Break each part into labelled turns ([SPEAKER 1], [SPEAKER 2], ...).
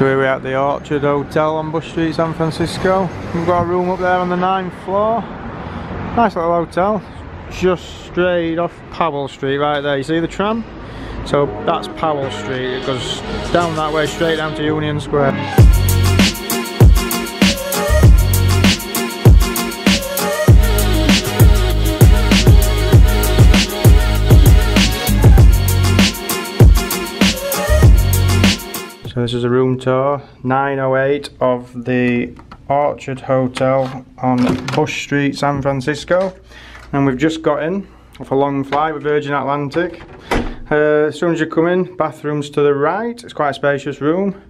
[SPEAKER 1] So here we're at the Orchard Hotel on Bush Street, San Francisco. We've got a room up there on the ninth floor. Nice little hotel. Just straight off Powell Street right there. You see the tram? So that's Powell Street. It goes down that way straight down to Union Square. This is a room tour, 908 of the Orchard Hotel on Bush Street, San Francisco. And we've just got in off a long flight with Virgin Atlantic. Uh, as soon as you come in, bathrooms to the right. It's quite a spacious room.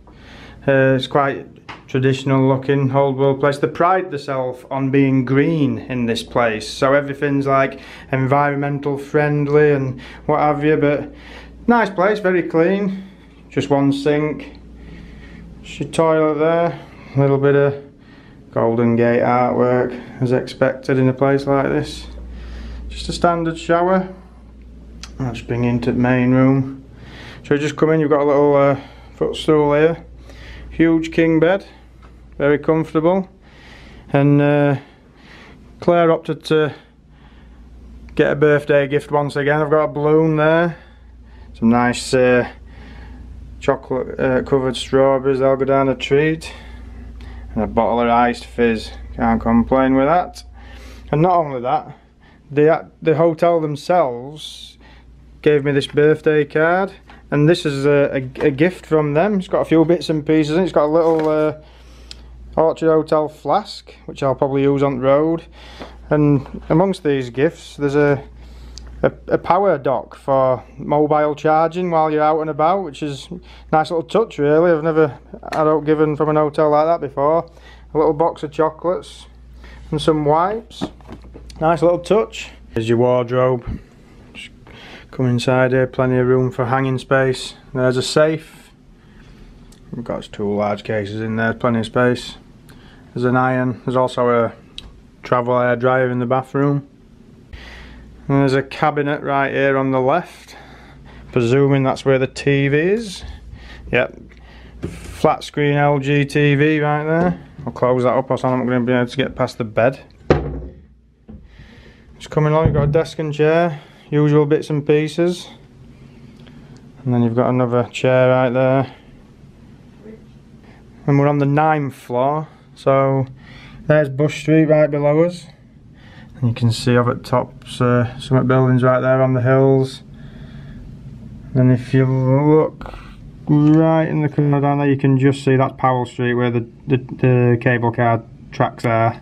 [SPEAKER 1] Uh, it's quite traditional looking old world place. They pride themselves on being green in this place. So everything's like environmental friendly and what have you. But nice place, very clean just one sink your toilet there a little bit of golden gate artwork as expected in a place like this. Just a standard shower. I'll just bring into the main room. So just come in you've got a little uh, footstool here. Huge king bed very comfortable. And uh, Claire opted to get a birthday gift once again. I've got a balloon there. Some nice uh, chocolate uh, covered strawberries they'll go down a treat. And a bottle of iced fizz. Can't complain with that. And not only that the the hotel themselves gave me this birthday card. And this is a, a, a gift from them. It's got a few bits and pieces it's got a little uh, Orchard Hotel flask which I'll probably use on the road. And amongst these gifts there's a a, a, power dock for mobile charging while you're out and about which is nice little touch really. I've never had out given from an hotel like that before. A little box of chocolates and some wipes. Nice little touch. Here's your wardrobe. Just come inside here plenty of room for hanging space. There's a safe. We've got two large cases in there plenty of space. There's an iron. There's also a travel air dryer in the bathroom and there's a cabinet right here on the left. Presuming that's where the TV is. Yep. Flat screen LG TV right there. I'll close that up or I'm not going to be able to get past the bed. Just coming along, you've got a desk and chair. Usual bits and pieces. And then you've got another chair right there. And we're on the ninth floor. So there's Bush Street right below us. And you can see up at top uh, some buildings right there on the hills. And if you look right in the corner down there, you can just see that's Powell Street where the, the, the cable car tracks are.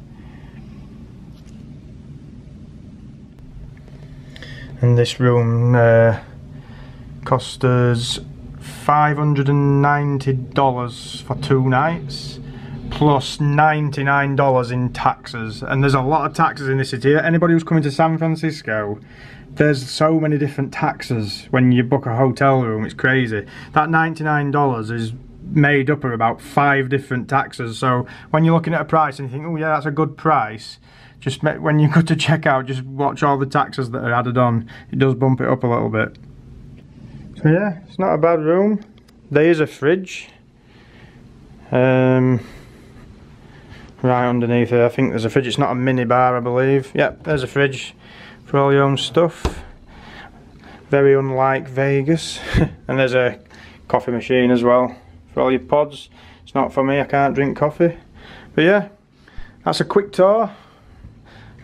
[SPEAKER 1] And this room uh, cost us $590 for two nights plus $99 in taxes. And there's a lot of taxes in this city. Anybody who's coming to San Francisco there's so many different taxes when you book a hotel room. It's crazy. That $99 is made up of about five different taxes. So when you're looking at a price and you think oh yeah that's a good price just when you go to check out just watch all the taxes that are added on. It does bump it up a little bit. So yeah it's not a bad room. There is a fridge. Um, right underneath here. I think there's a fridge. It's not a mini bar I believe. Yep there's a fridge for all your own stuff. Very unlike Vegas. And there's a coffee machine as well for all your pods. It's not for me. I can't drink coffee. But yeah that's a quick tour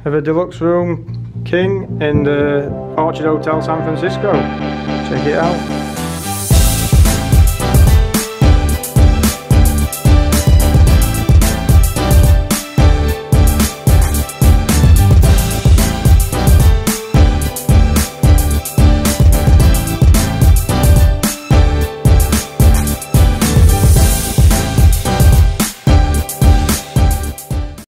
[SPEAKER 1] of a deluxe room king in the Orchard Hotel San Francisco. Check it out